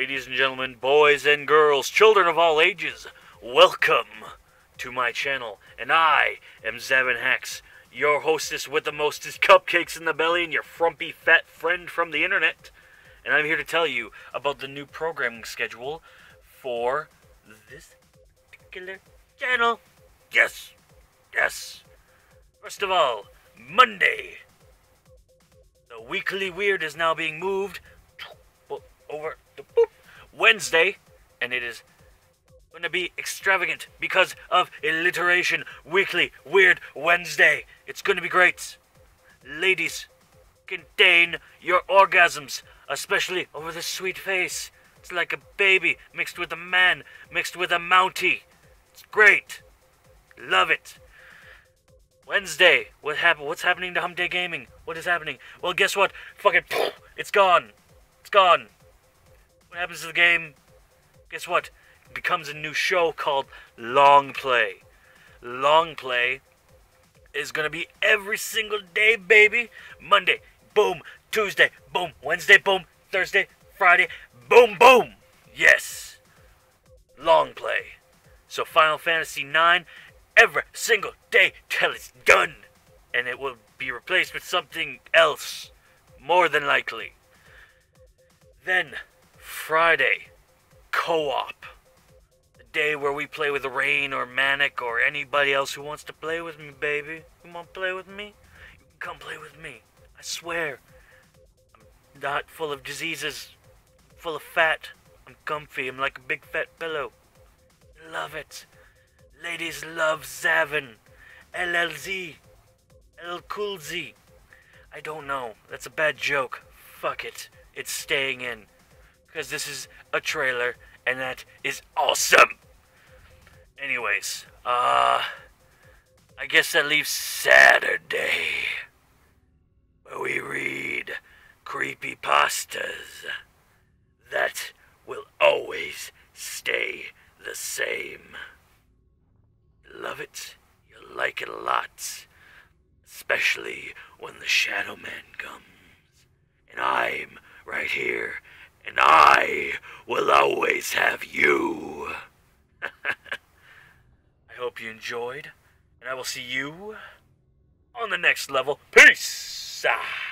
Ladies and gentlemen, boys and girls, children of all ages, welcome to my channel. And I am Zaven Hax, your hostess with the mostest cupcakes in the belly and your frumpy fat friend from the internet. And I'm here to tell you about the new programming schedule for this particular channel. Yes, yes. First of all, Monday. The weekly weird is now being moved Wednesday, and it is going to be extravagant because of alliteration. Weekly weird Wednesday. It's going to be great. Ladies, contain your orgasms, especially over this sweet face. It's like a baby mixed with a man, mixed with a mountie. It's great. Love it. Wednesday, what happened? What's happening to Hump Day Gaming? What is happening? Well, guess what? Fucking, it's gone. It's gone. What happens to the game? Guess what? It becomes a new show called Long Play. Long Play is gonna be every single day, baby. Monday, boom. Tuesday, boom. Wednesday, boom. Thursday, Friday, boom, boom. Yes. Long Play. So Final Fantasy IX every single day till it's done. And it will be replaced with something else. More than likely. Then, Friday, co op. The day where we play with Rain or Manic or anybody else who wants to play with me, baby. You want to play with me? You can come play with me. I swear. I'm not full of diseases, full of fat. I'm comfy. I'm like a big fat pillow. Love it. Ladies love Zaven. LLZ. L Cool Z. I don't know. That's a bad joke. Fuck it. It's staying in. Because this is a trailer, and that is awesome. Anyways, uh. I guess that leaves Saturday. Where we read creepy pastas. That will always stay the same. Love it. You'll like it a lot. Especially when the Shadow Man comes. And I'm right here. And I will always have you. I hope you enjoyed. And I will see you on the next level. Peace! Ah.